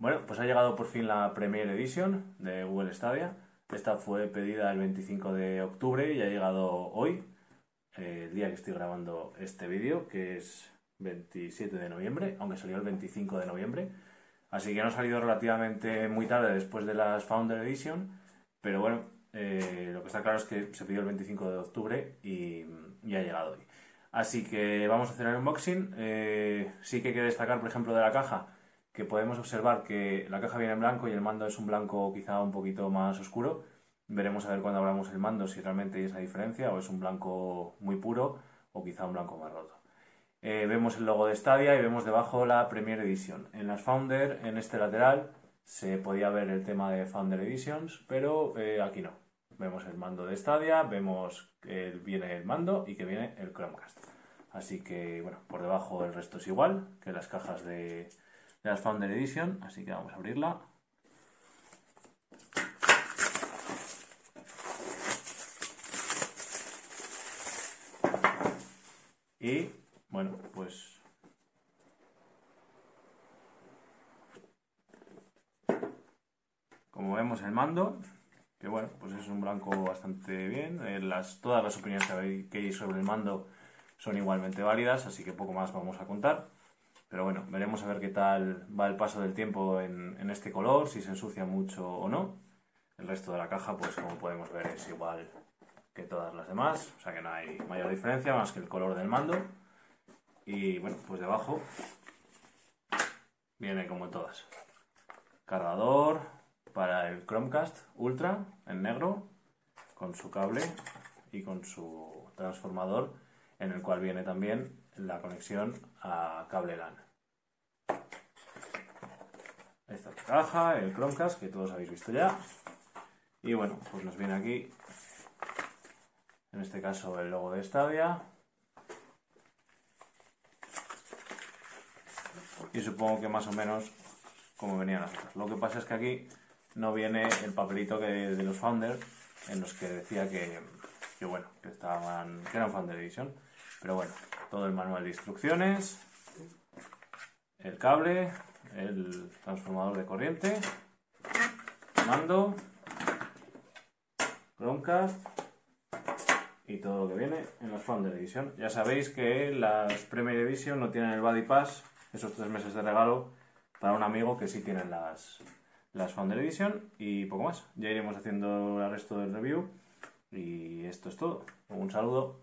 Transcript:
Bueno, pues ha llegado por fin la Premier Edition de Google Stadia. Esta fue pedida el 25 de octubre y ha llegado hoy, eh, el día que estoy grabando este vídeo, que es 27 de noviembre, aunque salió el 25 de noviembre. Así que no ha salido relativamente muy tarde después de las Founder Edition, pero bueno, eh, lo que está claro es que se pidió el 25 de octubre y, ha llegado hoy. Así que vamos a hacer el unboxing. Eh, sí que hay que destacar, por ejemplo, de la caja, que podemos observar que la caja viene en blanco y el mando es un blanco quizá un poquito más oscuro. Veremos a ver cuando abramos el mando si realmente hay esa diferencia o es un blanco muy puro o quizá un blanco más roto. Eh, vemos el logo de Stadia y vemos debajo la Premier Edition. En las Founder, en este lateral, se podía ver el tema de Founder Editions, pero eh, aquí no. Vemos el mando de Stadia, vemos que viene el mando y que viene el Chromecast. Así que, bueno, por debajo el resto es igual que las cajas de, de las Founder Edition, así que vamos a abrirla. Y bueno, pues como vemos el mando, que bueno, pues es un blanco bastante bien. Eh, las, todas las opiniones que hay sobre el mando son igualmente válidas, así que poco más vamos a contar. Pero bueno, veremos a ver qué tal va el paso del tiempo en, en este color, si se ensucia mucho o no. El resto de la caja, pues como podemos ver, es igual que todas las demás, o sea que no hay mayor diferencia más que el color del mando. Y bueno, pues debajo viene como todas. Cargador para el Chromecast Ultra en negro, con su cable y con su transformador, en el cual viene también la conexión a cable LAN. Esta caja, el Chromecast, que todos habéis visto ya. Y bueno, pues nos viene aquí, en este caso, el logo de Stadia. Y supongo que más o menos como venían las otras. Lo que pasa es que aquí no viene el papelito que, de los founders en los que decía que, que bueno, que estaban, que eran Founder Edition. Pero bueno, todo el manual de instrucciones, el cable, el transformador de corriente, mando, Chromecast y todo lo que viene en las Founder Edition. Ya sabéis que las Premier Edition no tienen el Body Pass, esos tres meses de regalo para un amigo que sí tienen las, las Founder Edition y poco más. Ya iremos haciendo el resto del review y esto es todo. Un saludo.